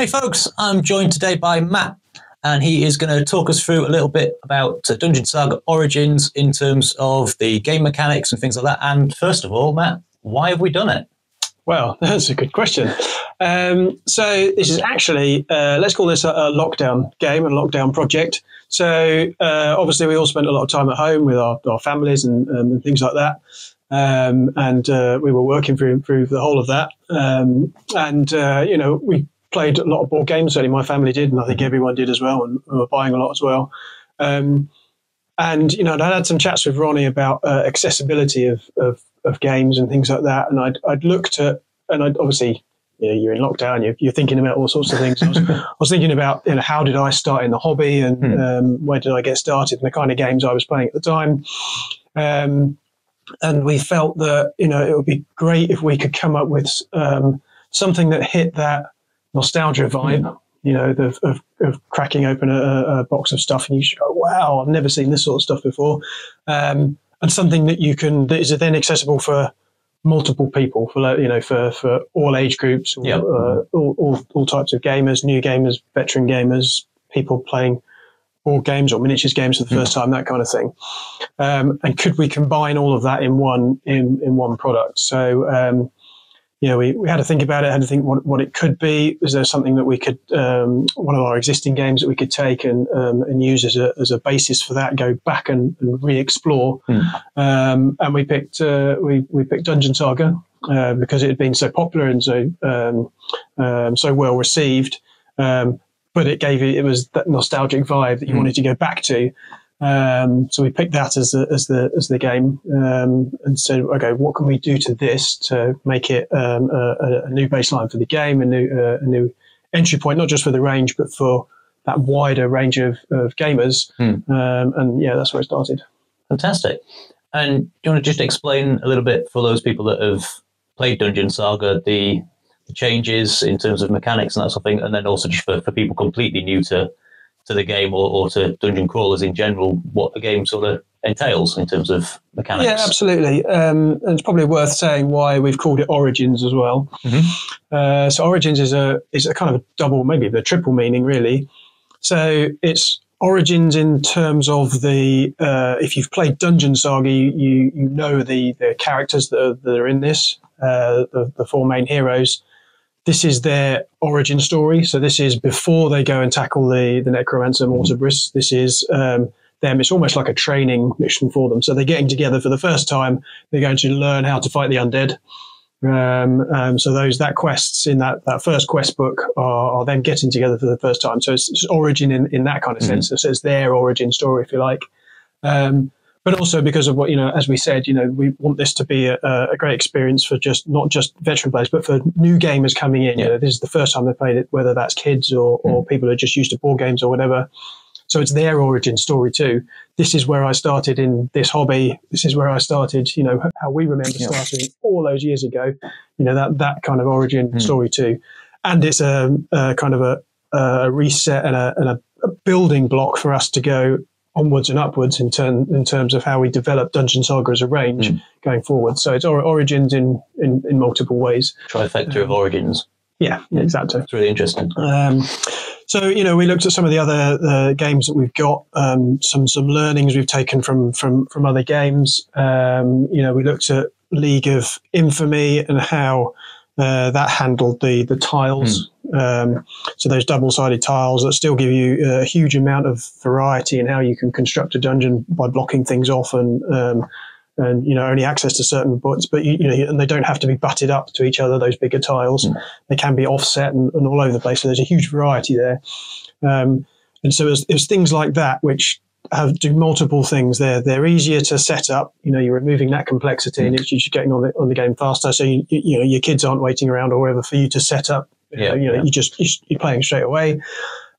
Hey, folks, I'm joined today by Matt, and he is going to talk us through a little bit about uh, Dungeon Saga Origins in terms of the game mechanics and things like that. And first of all, Matt, why have we done it? Well, that's a good question. Um, so this is actually, uh, let's call this a, a, lockdown game, a lockdown project. So uh, obviously, we all spent a lot of time at home with our, our families and, um, and, things like that. Um, and uh, we were working through, through the whole of that. Um, and, uh, you know, we played a lot of board games. Certainly, my family did, and I think everyone did as well, and we were buying a lot as well. Um, and you know, I'd had some chats with Ronnie about uh, accessibility of, of, of games and things like that. And I'd I'd looked at, and I'd obviously you know, you're in lockdown, you're, you're, thinking about all sorts of things. I was, I was, thinking about, you know, how did I start in the hobby and hmm. um, where did I get started and the kind of games I was playing at the time. Um, and we felt that, you know, it would be great if we could come up with um, something that hit that nostalgia vibe. Mm. You know, the, of, of cracking open a, a, box of stuff and you go, "Wow, I've never seen this sort of stuff before," um, and something that you can that is it then accessible for multiple people for you know for for all age groups, yep. uh, all, all, all types of gamers, new gamers, veteran gamers, people playing board games or miniatures games for the first mm. time, that kind of thing. Um, and could we combine all of that in one in in one product? So um, you know, we, we had to think about it, had to think what, what it could be. Is there something that we could, um, one of our existing games that we could take and um, and use as a, as a basis for that, go back and, and re-explore. Mm. Um, and we picked uh, we, we picked Dungeon Saga uh, because it had been so popular and so um, um, so well received. Um, but it gave it, it was that nostalgic vibe that you mm. wanted to go back to. Um, so we picked that as the as the as the game um, and said, okay, what can we do to this to make it um, a, a, new baseline for the game, a new uh, a new entry point, not just for the range, but for that wider range of, of gamers. Hmm. Um, and yeah, that's where it started. Fantastic. And do you want to just explain a little bit for those people that have played Dungeon Saga the, the changes in terms of mechanics and that sort of thing, and then also just for, for people completely new to to the game or, or to dungeon crawlers in general, what the game sort of entails in terms of mechanics. Yeah, absolutely. Um, and it's probably worth saying why we've called it Origins as well. Mm-hmm. Uh, so Origins is a is a kind of a double, maybe a triple meaning, really. So it's Origins in terms of the uh, if you've played Dungeon Saga, you you, you know the the characters that are, that are in this, uh, the the four main heroes this is their origin story. So this is before they go and tackle the the necromancer Mortibris. This is um, them. It's almost like a training mission for them. So they're getting together for the first time. They're going to learn how to fight the undead. Um, um, so those that quests in that, that first quest book are, are them getting together for the first time. So it's, it's origin in, in that kind of mm-hmm. sense. So it's their origin story, if you like. Um, but also because of what you know, as we said, you know, we want this to be a, a great experience for just not just veteran players, but for new gamers coming in. Yeah. You know, this is the first time they've played it, whether that's kids or, or mm. people who are just used to board games or whatever. So it's their origin story too. This is where I started in this hobby. This is where I started. You know how we remember yeah. starting all those years ago. You know that that kind of origin mm. story too, and it's a, a kind of a, a reset and, a, and a, building block for us to go onwards and upwards in, turn, in terms of how we develop Dungeon Saga as a range mm. going forward. So it's or, origins in, in, in, multiple ways. Trifecta um, of origins. Yeah, exactly. It's really interesting. Um, so you know, we looked at some of the other uh, games that we've got, um, some some learnings we've taken from from from other games. Um, you know, we looked at League of Infamy and how uh, that handled the the tiles. Mm. Um, so those double-sided tiles that still give you a huge amount of variety in how you can construct a dungeon by blocking things off and um, and you know only access to certain butts, but you, you, know and they don't have to be butted up to each other. Those bigger tiles, mm. they can be offset and, and, all over the place. So there's a huge variety there. Um, and so it's, it's things like that which have do multiple things. They're they're easier to set up. You know, you're removing that complexity, and it's, you're getting on the on the game faster. So you, you know your kids aren't waiting around or whatever for you to set up yeah, you know, yeah. you just you're playing straight away,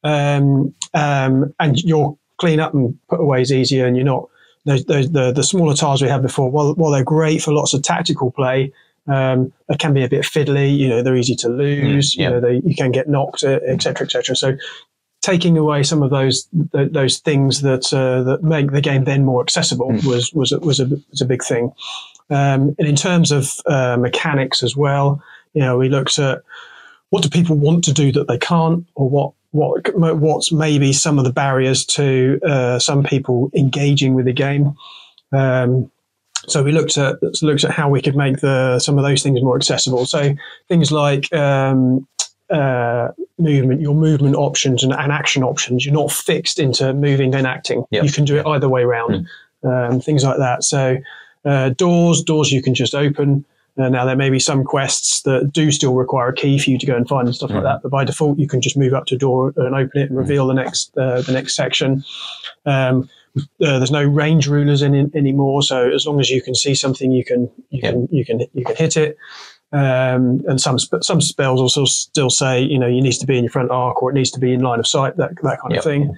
um, um, and your clean up and put away is easier, and you're not those, those, the the smaller tiles we had before. While while they're great for lots of tactical play, um, they can be a bit fiddly. You know, they're easy to lose. Mm, yeah. You know, they, you can get knocked, etc., etc. So taking away some of those th- those things that uh, that make the game then more accessible mm. was was was a, was a big thing. Um, and in terms of uh, mechanics as well, you know, we looked at what do people want to do that they can't, or what what what's maybe some of the barriers to uh, some people engaging with the game. Um, so we looked at looked at how we could make the some of those things more accessible. So things like um, uh, movement, your movement options and, and, action options, you're not fixed into moving and acting. Yep. You can do it either way around. Mm. Um, things like that. So uh, doors, doors you can just open. Uh, now there may be some quests that do still require a key for you to go and find and stuff mm. like that, but by default you can just move up to a door and open it and reveal the next uh, the next section. Um, uh, there's no range rulers in, in, anymore, so as long as you can see something, you can you yeah. can you can you can hit it. Um, and some some spells also still say you know you need to be in your front arc or it needs to be in line of sight that that kind yep. of thing.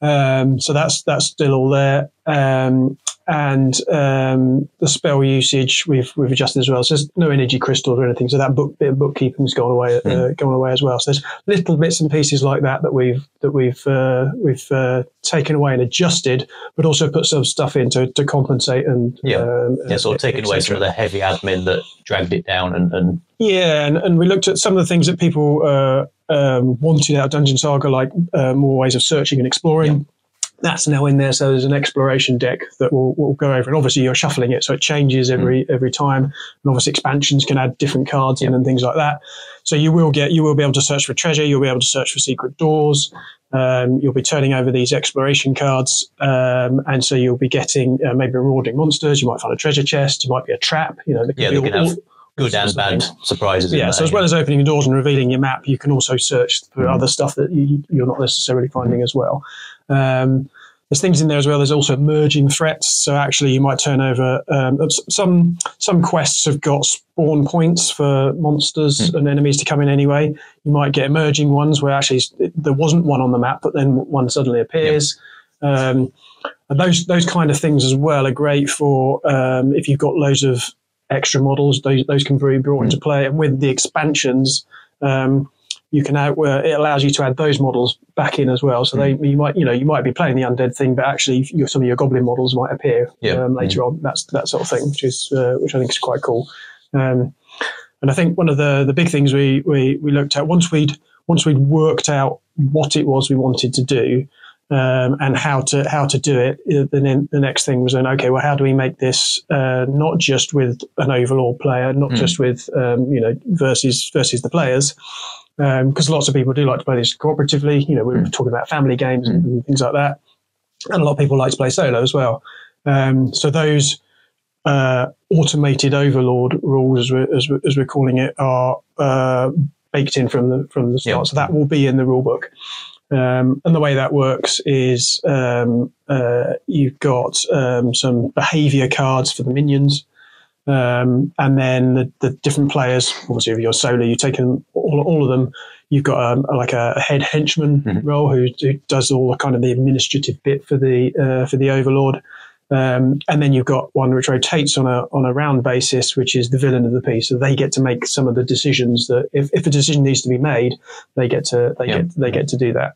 Um, so that's that's still all there. Um, and um, the spell usage we've we've adjusted as well. So there's no energy crystals or anything. So that book bit of bookkeeping's gone away mm. uh, gone away as well. So there's little bits and pieces like that that we've that we've uh, we've uh, taken away and adjusted, but also put some stuff in to, to compensate and yeah, um, yeah, sort of taken away some of the heavy admin that dragged it down and, and yeah, and, and we looked at some of the things that people uh, um, wanted out of Dungeon Saga, like uh, more ways of searching and exploring that's now in there. So there's an exploration deck that will will go over, and obviously you're shuffling it, so it changes every mm. every time. And obviously expansions can add different cards in and things like that. So you will get you will be able to search for treasure. You'll be able to search for secret doors. Um, you'll be turning over these exploration cards, um, and so you'll be getting uh, maybe rewarding monsters. You might find a treasure chest. You might be a trap. You know, yeah, they can all, have good and bad things. surprises. Yeah, so as well as opening doors and revealing your map, you can also search for mm. other stuff that you, are not necessarily finding as well. Um, there's things in there as well. There's also emerging threats. So actually, you might turn over um, some some quests have got spawn points for monsters mm. and enemies to come in anyway. You might get emerging ones where actually there wasn't one on the map, but then one suddenly appears. Yep. Um, and those those kind of things as well are great for um, if you've got loads of extra models. Those those can be brought mm. into play, and with the expansions. Um, you can out it allows you to add those models back in as well. So they hmm. you might you know you might be playing the undead thing, but actually your, some of your goblin models might appear yeah. um, later mm. on. That's that sort of thing, which is uh, which I think is quite cool. Um, and I think one of the the big things we, we we looked at once we'd once we'd worked out what it was we wanted to do. Um, and how to how to do it. Uh, then the next thing was then okay, well, how do we make this uh, not just with an overlord player, not mm. just with um, you know versus versus the players, because um, lots of people do like to play this cooperatively. You know, we were mm. talking about family games mm. and things like that, and a lot of people like to play solo as well. Um, so those uh, automated overlord rules, as we're, as, we're, as we're calling it, are uh, baked in from the from the start. Yep. So that will be in the rule book. Um, and the way that works is um, uh, you've got um, some behavior cards for the minions. Um, and then the, the, different players, obviously, if you're solo, you've taken all, all of them. You've got um, like a, head henchman mm-hmm. role who, who, does all the kind of the administrative bit for the uh, for the overlord. Um, and then you've got one which rotates on a on a round basis, which is the villain of the piece. So they get to make some of the decisions that if, if a decision needs to be made, they get to they get they get to do that.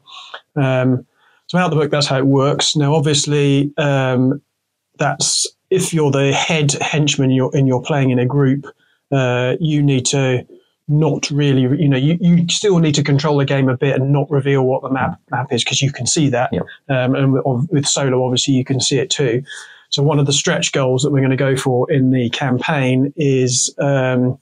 Um, so out the book, that's how it works. Now, obviously, um, that's if you're the head henchman you're, and you're playing in a group, uh, you need to not really, you know, you, you still need to control the game a bit and not reveal what the map map is because you can see that. Yep. Um, and with, with, solo, obviously, you can see it too. So one of the stretch goals that we're going to go for in the campaign is um,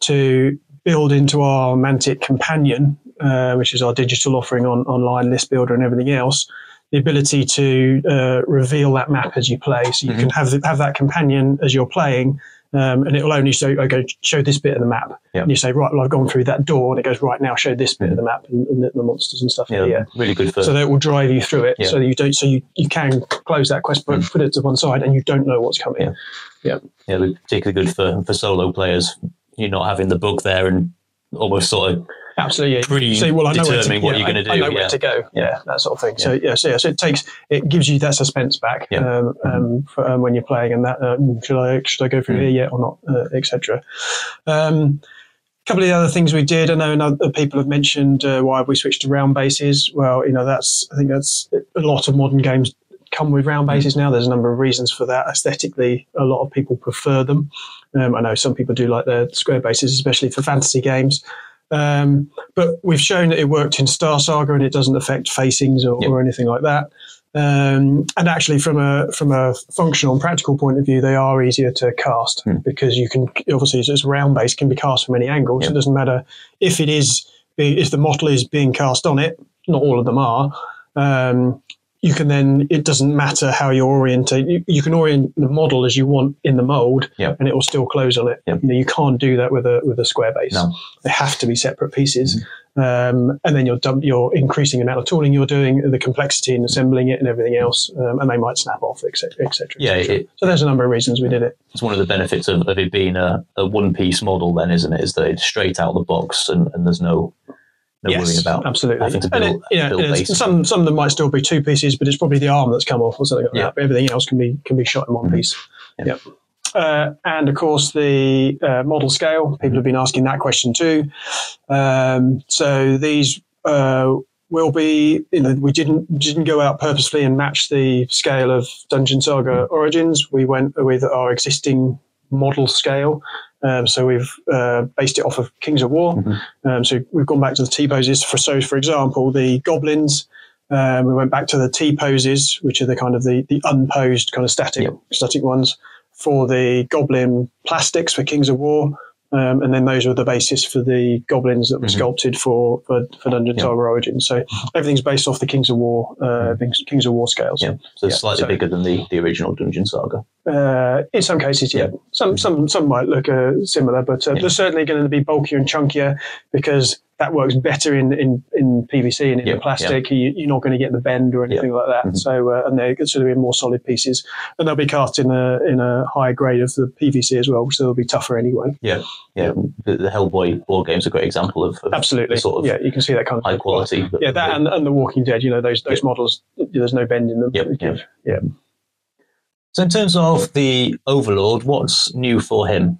to build into our Mantic companion, uh, which is our digital offering on online list builder and everything else the ability to uh, reveal that map as you play. So you mm-hmm. can have have that companion as you're playing, um, and it will only show okay show this bit of the map. Yep. And you say right, well I've gone through that door, and it goes right now show this bit of the map and, and the, the, monsters and stuff. Yeah, here. really good. For, so that will drive you through it, yeah. so that you don't so you, you can close that quest, but mm. put it to one side, and you don't know what's coming. Yeah, yeah, yeah particularly good for for solo players. You're not having the book there and almost sort of absolutely pretty See, well, I know where to, what yeah, you're going to do. I know yeah. where to go. Yeah, that sort of thing. So yeah, so, yeah, so it takes it gives you that suspense back yeah. um, um, for, um, when you're playing, and that uh, should I should I go through mm. here yet or not, uh, etc. Um, a couple of the other things we did. I know other people have mentioned uh, why we switched to round bases. Well, you know that's I think that's a lot of modern games come with round mm. bases now. There's a number of reasons for that. Aesthetically, a lot of people prefer them. Um, I know some people do like the square bases, especially for fantasy games. Um, but we've shown that it worked in Star Saga and it doesn't affect facings or, Yep. or anything like that. Um, and actually, from a from a functional and practical point of view, they are easier to cast Hmm. because you can obviously it's round base can be cast from any angle. So it doesn't matter if it is if the model is being cast on it. Not all of them are. Um, you can then it doesn't matter how you're oriented. You, you can orient the model as you want in the mold, Yep. and it will still close on it. Yep. You, know, you can't do that with a with a square base. No. They have to be separate pieces. Mm-hmm. Um, and then you're dump, you're increasing the amount of tooling you're doing, the complexity in assembling it, and everything else. Um, and they might snap off, etc., etc. Yeah, it, So there's a number of reasons we did it. it's one of the benefits of, of it being a, a one piece model, then, isn't it? Is that it's straight out of the box and, and there's no no worrying about absolutely. having to And build- it, know, build some some of them might still be two pieces, but it's probably the arm that's come off or something like Yeah. that. But everything else can be can be shot in one Mhm. piece. Yeah. Yep. Uh, and of course, the uh, model scale. People have been asking that question too. Um, so these uh, will be. You know, we didn't didn't go out purposefully and match the scale of Dungeon Saga Origins. We went with our existing model scale. Um, so we've uh, based it off of Kings of War. Mhm. Um, so we've gone back to the T poses. For so, for example, the goblins. Um, we went back to the T poses, which are the kind of the, the unposed kind of static Yep. static ones for the goblin plastics for Kings of War. Um, and then those were the basis for the goblins that were Mhm. sculpted for, for, for Dungeon Yeah. Saga Origins. So everything's based off the Kings of War, uh, Kings- Kings of War scales. Yeah, so Yeah, slightly so- bigger than the, the original Dungeon Saga. Uh, in some cases, yeah. Yeah. Some some some might look uh, similar, but uh, they're certainly going to be bulkier and chunkier because that works better in, in, in PVC and in Yeah, the plastic. You, you're not going to get the bend or anything like that. Mhm. So uh, and they're sort of in more solid pieces, and they'll be cast in a in a higher grade of the PVC as well, so they'll be tougher anyway. Yeah, the, the Hellboy board game's a great example of, of Absolutely, sort of yeah. You can see that kind of high quality. but- Yeah, that and, and the Walking Dead. You know those those models. There's no bend in them. Yep, yep. yeah. So in terms of the Overlord, what's new for him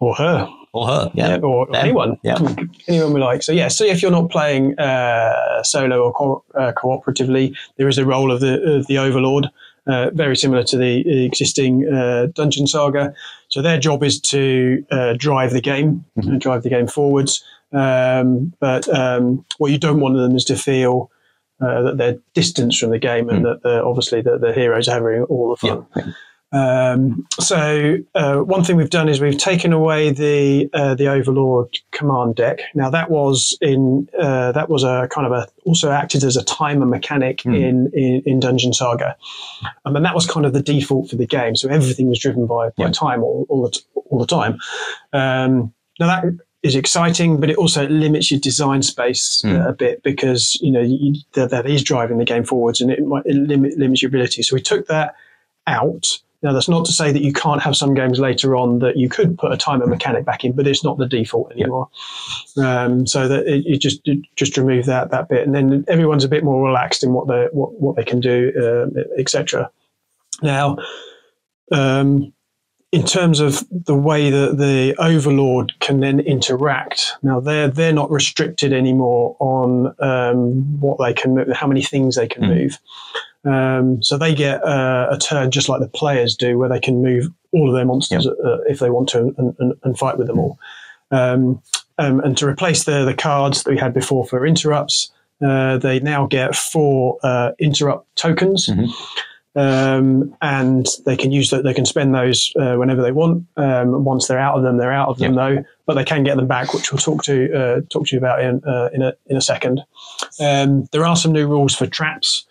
Or her. Or her? yeah, or, or anyone, Yeah. anyone we like. So yeah, so if you're not playing uh, solo or co- uh, cooperatively, there is a role of the of the Overlord, uh, very similar to the existing uh, Dungeon Saga. So their job is to uh, drive the game, Mhm. uh, drive the game forwards. Um, but um, what you don't want them is to feel. Uh, that they're distanced from the game, and Mm. that the, obviously the, the heroes are having all the fun. Yeah. Um, so uh, one thing we've done is we've taken away the uh, the Overlord command deck. Now that was in uh, that was a kind of a also acted as a timer mechanic Hmm. in, in in Dungeon Saga, um, and that was kind of the default for the game. So everything was driven by, by Yeah. time all, all the t- all the time. Um, now that is exciting, but it also limits your design space uh, a bit because you know you, that, that is driving the game forwards, and it might it limit, limits your ability. So we took that out. Now that's not to say that you can't have some games later on that you could put a timer mechanic back in, but it's not the default anymore. Um, so that it, you just you just remove that that bit, and then everyone's a bit more relaxed in what they what, what they can do, um, etc. Now, um, in terms of the way that the overlord can then interact, now they're they're not restricted anymore on um, what they can, move, how many things they can Mm. move. Um, so they get uh, a turn just like the players do, where they can move all of their monsters uh, if they want to and, and, and fight with them all. Um, um, and to replace the the cards that we had before for interrupts, uh, they now get four uh, interrupt tokens. Mhm. Um, and they can use that. They can spend those uh, whenever they want. Um, once they're out of them, they're out of them, though. But they can get them back, which we'll talk to uh, talk to you about in uh, in a in a second. Um, there are some new rules for traps.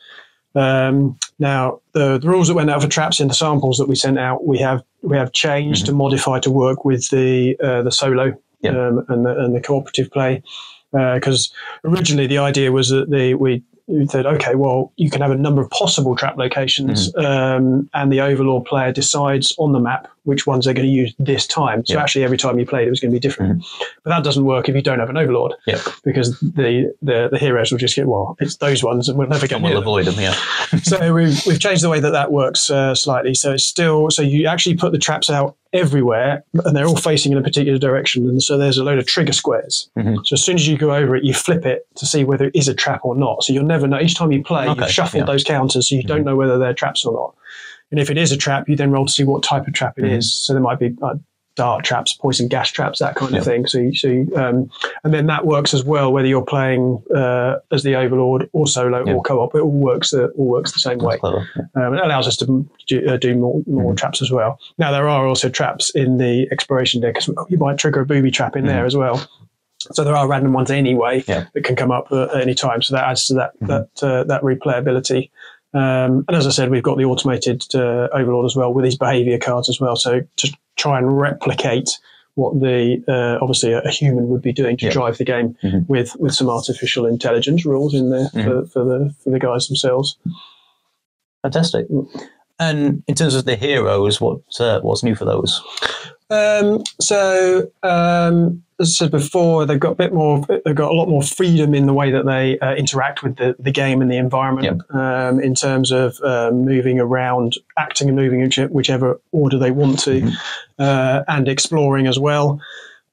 Um, now, the, the rules that went out for traps in the samples that we sent out, we have we have changed to modify to work with the uh, the solo Yeah. um, and the and the cooperative play. Because originally the idea was that the we we said, okay, well, you can have a number of possible trap locations, um, and the Overlord player decides on the map which ones they're going to use this time. So Yeah. actually, every time you played, it was going to be different. But that doesn't work if you don't have an Overlord, because the, the the heroes will just get well, it's those ones, and we'll never get And we'll avoid them, yeah. so we've, we've changed the way that that works uh, slightly. So it's still so you actually put the traps out everywhere, and they're all facing in a particular direction. And so there's a load of trigger squares. Mhm. So as soon as you go over it, you flip it to see whether it is a trap or not. So you'll never know. Each time you play, Okay, you've shuffled yeah. those counters, so you don't know whether they're traps or not. And if it is a trap, you then roll to see what type of trap it is. Mhm. So there might be uh, dart traps, poison gas traps, that kind Yeah. of thing. So, you, so you, um, and then that works as well whether you're playing uh, as the Overlord or solo Yeah. or co-op. It all works. Uh, all works the same way. That's clever. Yeah. Um, it allows us to do, uh, do more, more Mhm. traps as well. Now there are also traps in the exploration deck well. You might trigger a booby trap in there as well. So there are random ones anyway Yeah. that can come up at any time. So that adds to that Mhm. that uh, that replayability. Um, and as I said, we've got the automated uh, Overlord as well with these behavior cards as well. So to try and replicate what the uh, obviously a, human would be doing to Yeah. drive the game Mhm. with with some artificial intelligence rules in there Mm-hmm. for, for the for the guys themselves. Fantastic. And in terms of the heroes, what uh, what's new for those? Um, so, um, as I said before, they've got a bit more, they've got a lot more freedom in the way that they uh, interact with the, the game and the environment um, in terms of uh, moving around, acting and moving in whichever order they want to, Mhm. uh, and exploring as well.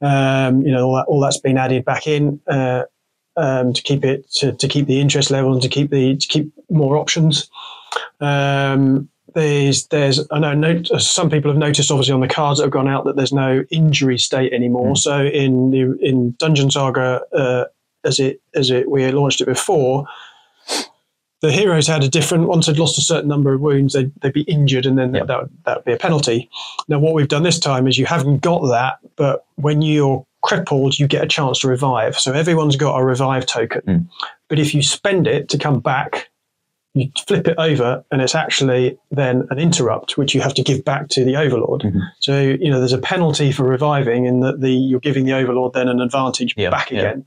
Um, you know, all, that, all that's been added back in. Uh, um, to keep it to, to keep the interest level and to keep the to keep more options. Um, there's there's I know note, some people have noticed obviously on the cards that have gone out that there's no injury state anymore. Mm. So in the in Dungeon Saga uh, as it as it we launched it before. The heroes had a different. Once they'd lost a certain number of wounds, they'd, they'd be injured, and then Yep. that would, that would be a penalty. Now, what we've done this time is you haven't got that, but when you're crippled, you get a chance to revive. So everyone's got a revive token. Mm. But if you spend it to come back, you flip it over, and it's actually then an interrupt, which you have to give back to the overlord. Mhm. So you know there's a penalty for reviving, in that the you're giving the overlord then an advantage Yeah, back yeah. again.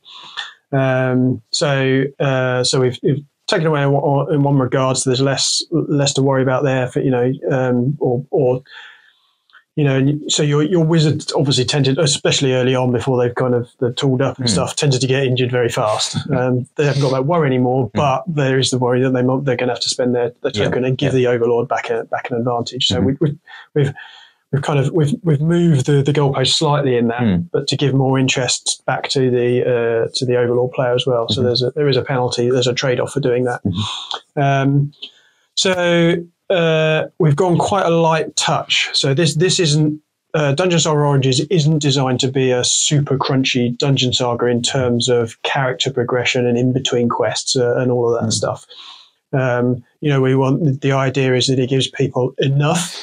Um, so uh, so we've, we've taken away in one, in one regard, so there's less less to worry about there for you know um, or or you know, and so your your wizard obviously tended, especially early on before they've kind of they're tooled up and Mm. stuff, tended to get injured very fast. Um, they haven't got that worry anymore, but there is the worry that they mo- they're going to have to spend their, their Yeah, token and give the overlord back a back an advantage. So Mhm. we, we, we've we've kind of we've we've moved the, the goalpost slightly in that, Mm. but to give more interest back to the uh, to the overlord player as well. So Mhm. there's a there is a penalty, there's a trade off for doing that. Mhm. Um, so uh, we've gone quite a light touch. So this this isn't uh, Dungeon Saga Origins isn't designed to be a super crunchy Dungeon Saga in terms of character progression and in between quests uh, and all of that Mm. stuff. Um, you know, we want the idea is that it gives people enough.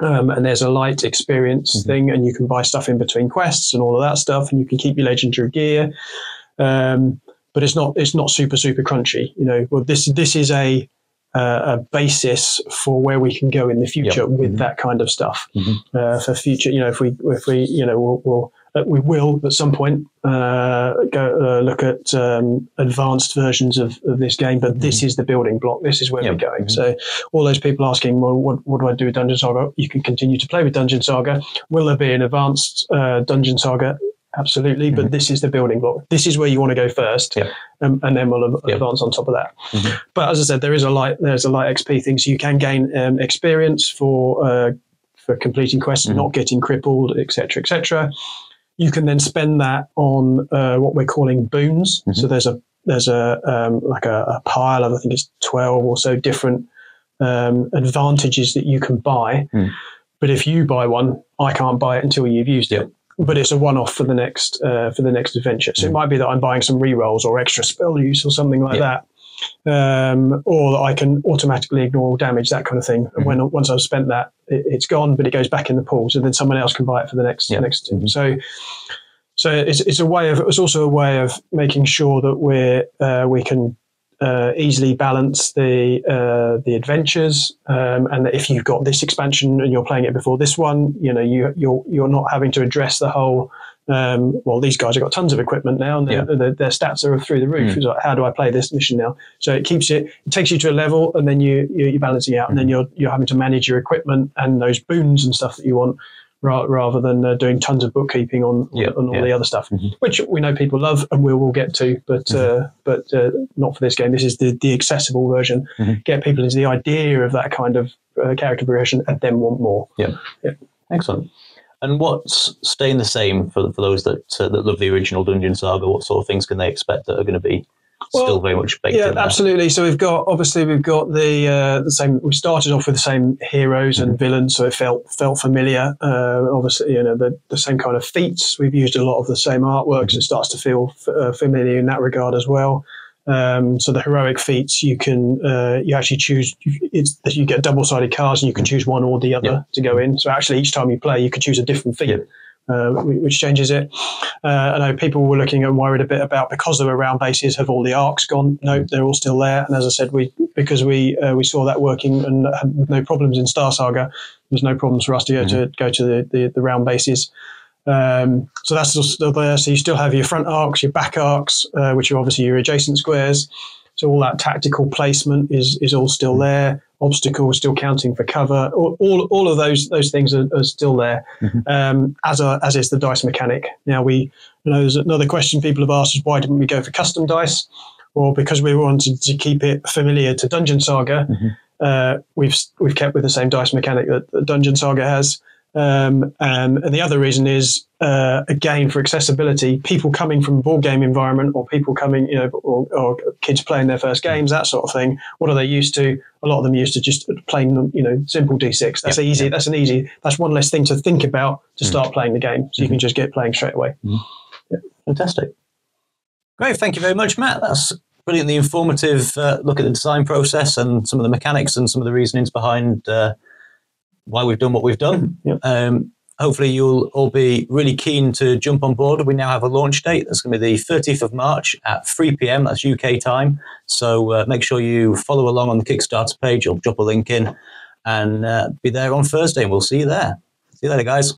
Um, and there's a light experience Mhm. thing, and you can buy stuff in between quests and all of that stuff, and you can keep your legendary gear. Um, but it's not it's not super super crunchy. You know, well this this is a uh, a basis for where we can go in the future Yep. with Mhm. that kind of stuff Mhm. uh, for future. You know, if we if we you know we'll, we'll uh, we will at some point uh, go uh, look at um, advanced versions of, of this game, but this is the building block. This is where Yep. we're going. Mhm. So all those people asking, well, what, what do I do with Dungeon Saga? You can continue to play with Dungeon Saga. Will there be an advanced uh, Dungeon Saga? Absolutely, but Mhm. this is the building block. This is where you want to go first, Yep. um, and then we'll Yep. advance on top of that. Mhm. But as I said, there is a light. There's a light XP thing, so you can gain um, experience for uh, for completing quests, Mhm. not getting crippled, etc., etc. You can then spend that on uh, what we're calling boons. Mhm. So there's a there's a um, like a, a pile of I think it's twelve or so different um, advantages that you can buy. Mm. But if you buy one, I can't buy it until you've used Yep. it. But it's a one-off for the next uh, for the next adventure. So it Mm. might be that I'm buying some re-rolls or extra spell use or something like Yeah. that, um, or that I can automatically ignore all damage, that kind of thing. And Mhm. when once I've spent that, it, it's gone, but it goes back in the pool. So then someone else can buy it for the next Yeah. next. Mhm. So so it's, it's a way of it's also a way of making sure that we're uh, we can uh, easily balance the uh, the adventures um, and that if you've got this expansion and you're playing it before this one you know you you're you're not having to address the whole um, well these guys have got tons of equipment now and their, Yeah. their, their stats are through the roof Mm. it's like how do I play this mission now so it keeps it it takes you to a level and then you you- you're balancing out and Mm-hmm. then you're you're having to manage your equipment and those boons and stuff that you want ra- rather than uh, doing tons of bookkeeping on, Yeah, on all yeah. the other stuff, Mhm. which we know people love and we will get to, but Mm-hmm. uh, but uh, not for this game. This is the, the accessible version. Mhm. Get people into the idea of that kind of uh, character progression and then want more. Yeah. Excellent. And what's staying the same for, for those that uh, that love the original Dungeon Saga? What sort of things can they expect that are going to be well, still very much baked yeah, in. absolutely. So we've got obviously we've got the uh, the same. We started off with the same heroes and mm-hmm. villains, so it felt felt familiar. Uh, obviously, you know the, the same kind of feats. We've used a lot of the same artworks. Mm-hmm. It starts to feel f- uh, familiar in that regard as well. Um, so the heroic feats, you can uh, you actually choose. It's you get double sided cards, and you can mm-hmm. choose one or the other yeah. to go in. So actually, each time you play, you can choose a different feat. Yeah uh, which changes it. Uh, I know people were looking and worried a bit about because there were round bases, have all the arcs gone? No, they're all still there. And as I said, we because we uh, we saw that working and had no problems in Star Saga, there's no problems for us to go mm-hmm. to go to the, the, the round bases. Um, so that's still there. So you still have your front arcs, your back arcs, uh, which are obviously your adjacent squares. So all that tactical placement is is all still there obstacles, still counting for cover. All, all, all of those those things are, are still there, mm-hmm. um, as are, as is the dice mechanic. Now we, you know, there's another question people have asked is why didn't we go for custom dice? Well, because we wanted to keep it familiar to Dungeon Saga. Mm-hmm. Uh, we've we've kept with the same dice mechanic that, that Dungeon Saga has. Um, and, and, the other reason is, uh, again, for accessibility, people coming from a board game environment or people coming, you know, or, or, kids playing their first games, that sort of thing. What are they used to? A lot of them used to just playing, you know, simple D6. That's yep, easy. Yep. That's an easy. That's one less thing to think about to mm. start playing the game. So mm-hmm. you can just get playing straight away. Mm. Yeah. Fantastic. Great. Thank you very much, Matt. That's brilliantly informative uh, look at the design process and some of the mechanics and some of the reasonings behind uh, why we've done what we've done. Yep. Um, hopefully, you'll all be really keen to jump on board. We now have a launch date. That's going to be the 30th of March at 3 p.m. That's UK time. So uh, make sure you follow along on the Kickstarter page. I'll drop a link in and uh, be there on Thursday, and we'll see you there. See you later, guys.